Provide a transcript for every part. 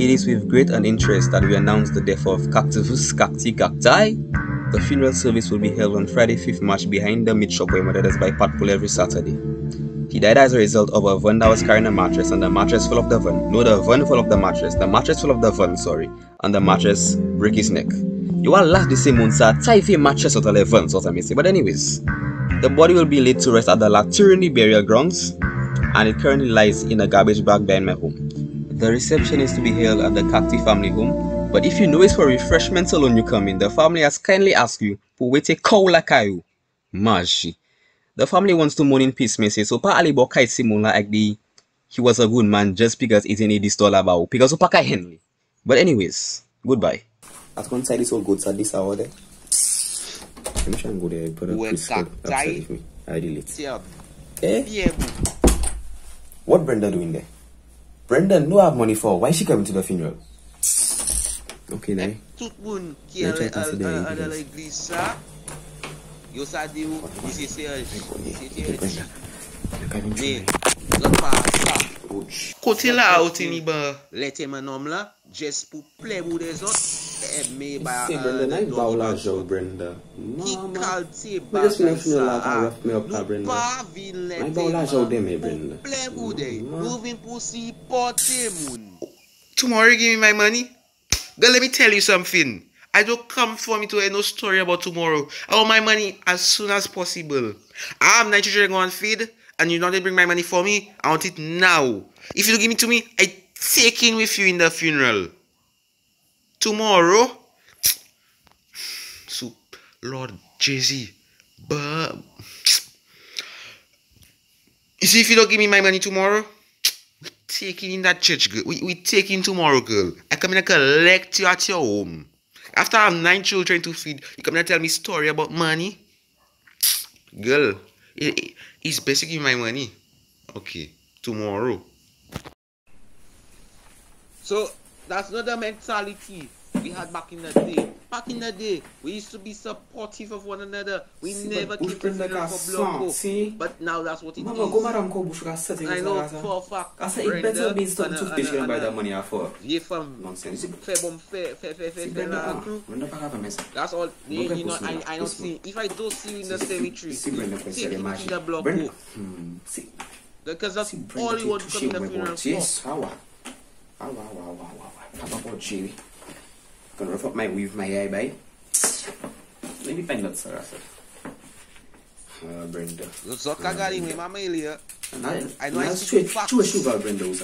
it is with great interest that we announce the death of Cactivus Cacti Cacti. The funeral service will be held on Friday, 5th March behind the meat shop where murdered by Patpool every Saturday. He died as a result of a van that was carrying a mattress and the mattress full of the van. No, the van full of the mattress. The mattress full of the van, sorry. And the mattress break his neck. You are laugh the same monster, type a mattress out of the van, sort of say. But anyways, the body will be laid to rest at the Laturni burial grounds and it currently lies in a garbage bag behind my home. The reception is to be held at the Cacti family home, but if you know it's for refreshments alone you come in, the family has kindly asked you to wait a cow like you. Maji. The family wants to mourn in peace, may say, so pa alibo kait simula like the he was a good man just because he's in a this dollar bow because of Henley. But anyways, goodbye. At one side is all good at this hour there. I'm sure I'm go there, put a Well, Chris code cacti. upstairs with me. I delete. Yeah, Eh? yeah, What Brenda doing there? Brendan no have money for. Why she coming to the funeral? Ok, nan. Tout moun ki an la iglis sa, yo sa de ou, di se se anj. Se se anj. Men, zon pa sa. Kote la a ote ni ba. Lete man om la, jes pou ple mou de zon. eme ba an Brenda eh, ki kalte bagan sa a nou pa vin neteman pou plen kou dey nou vin pou si pote moun Tomorrow give me my money? Girl, let me tell you something. I don't come for me to hear no story about tomorrow. I want my money as soon as possible. I have nine children going to feed, and you not going bring my money for me. I want it now. If you don't give it to me, I take it with you in the funeral. Tomorrow? So, Lord Jay-Z, but... You see, if you don't give me my money tomorrow, we taking in that church, girl. We, we taking tomorrow, girl. I come in and collect you at your home. After I have nine children to feed, you come in and tell me story about money? Girl, it, it- it's basically my money. Okay, tomorrow. So that's not the mentality we had back in the day. Back in the day, we used to be supportive of one another. We See, never to Brenda funeral for Blanco. see? But now that's what it Mama, go is. bush I know for a fact. I said it better be and, uh, toothpaste and, buy that money for. Nonsense. la ah, crew. Brenda pa ka pa mess. That's all. You, you know, I, I don't see. If I don't see you in the cemetery, take the to the block. Brenda, go. hmm, see, Because that's all you want to come in the funeral for. Yes, how ah. How ah, wow, Jerry. Gonna rough up my weave, my eye, bye. Let me find that, sir. I said. Ah, Brenda. Zot ka gadi mwen, mama Elia. And I, I know I and speak straight facts. to a Brenda was.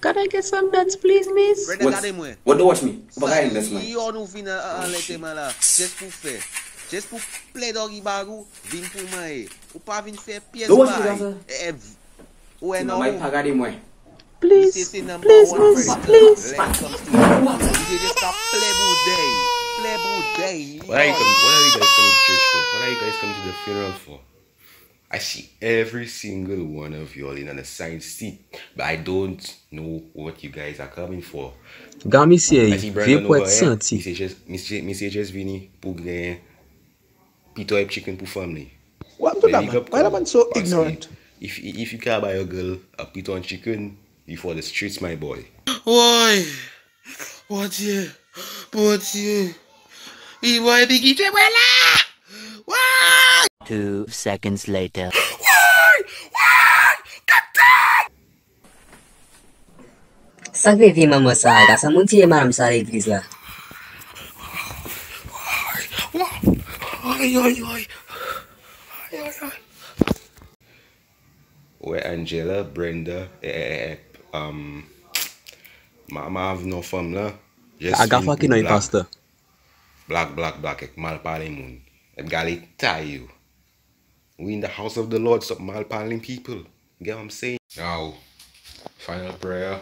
Can I get some nuts, please, miss? Brenda What? gadi mwen. What do watch me? Baka in this man. Yo nou vin an an lete man la, jes pou fe. Jes pou ple dogi bagou, vin pou man e. Ou pa vin fe piyes Don't watch me, bay. Gaza. Ouè nan ou? Mwen pa gade mwen. Please, please, miss, please. You just a playboy day. Playboy day. What are, you coming, what are you guys coming to church for? What are you guys coming to the funeral for? I see every single one of you all in an assigned seat, but I don't know what you guys are coming for. Gan misye, ve pou et senti. Misye jes vini pou gen pito ep chicken pou family. Wap do la man? Why la man so ignorant? If, if you can't buy a girl a piton chicken, you for the streets, my boy. Woy! Potye! Potye! Mi boy bigi te wala! Woy! Two seconds later. Woy! Woy! Kapten! Sakwe vi mama saga, sa munti e maram sa igriza. Woy! Woy! Woy! Woy! Where Angela, Brenda, eh, eh, eh, um, mama have no fam la. Just Aga feel faki nou yi black. pastor. Black, black, black, ek mal pale moun. Et gali tie you. We in the house of the Lord, stop mal paling people. Get what I'm saying? Now, final prayer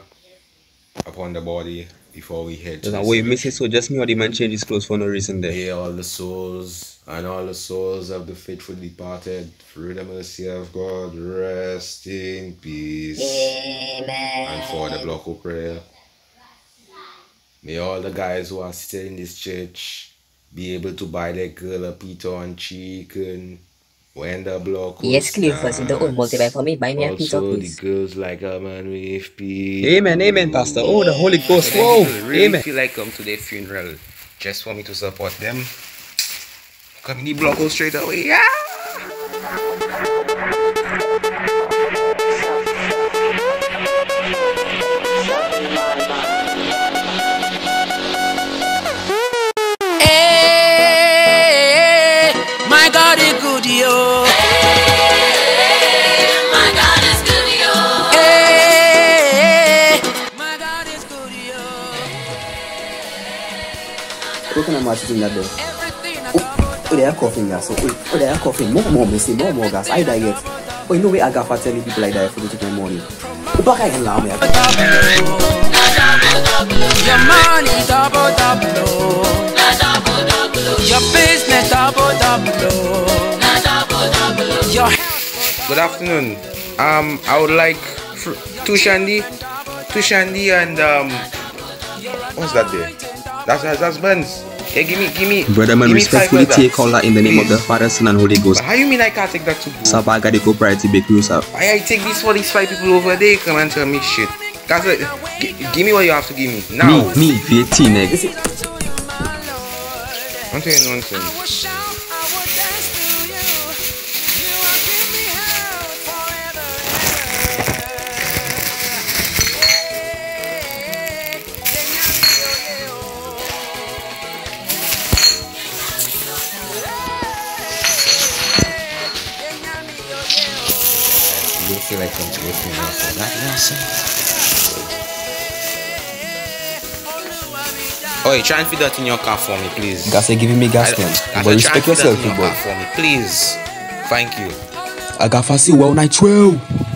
upon the body before we head to There's a the way miss it, so just me or the man change his clothes for no reason there. May all the souls and all the souls of the faithful departed, through the mercy of God, rest in peace. Amen. And for the block of prayer, may all the guys who are sitting in this church be able to buy their girl a pita and chicken When the block Yes, clear first in the old multiply for me. Buy me a pizza, Also, the girls like a man with peace. Amen, amen, Pastor. Oh, the Holy Ghost. So them Whoa, people really amen. feel like come to their funeral just for me to support them. Come in the block go straight away. Yeah. What kind match in that there? Oh, oh, they are coughing, gas. Oh, oh, they are coughing. More, more, me say, more, more gas. I die yet. Oh, you know where I got telling people like that for the take my money. Oh, back I can laugh me. Your money double double. Your business double double. Your Good afternoon. Um, I would like fr- two shandy, two shandy, and um, what's that there? That's that's, that's Benz. Yeah, give me, give me. Brother man, give me five respectfully take all that in the name of the Father, Son, and Holy Ghost. But how you mean I can't take that to go? Sabaga the propriety be cruise up. I, I take this for these five people over there. Come and tell me shit. Wait, gi- give me what you have to give me now. Me, me, VAT neg. I'm telling you nonsense. You don't feel like I'm to your funeral for that nonsense. Oi, try and feed that in your car for me, please. Gas, you giving me gas. I But respect yourself, you boy. for me, please. Thank you. I got see well night 12.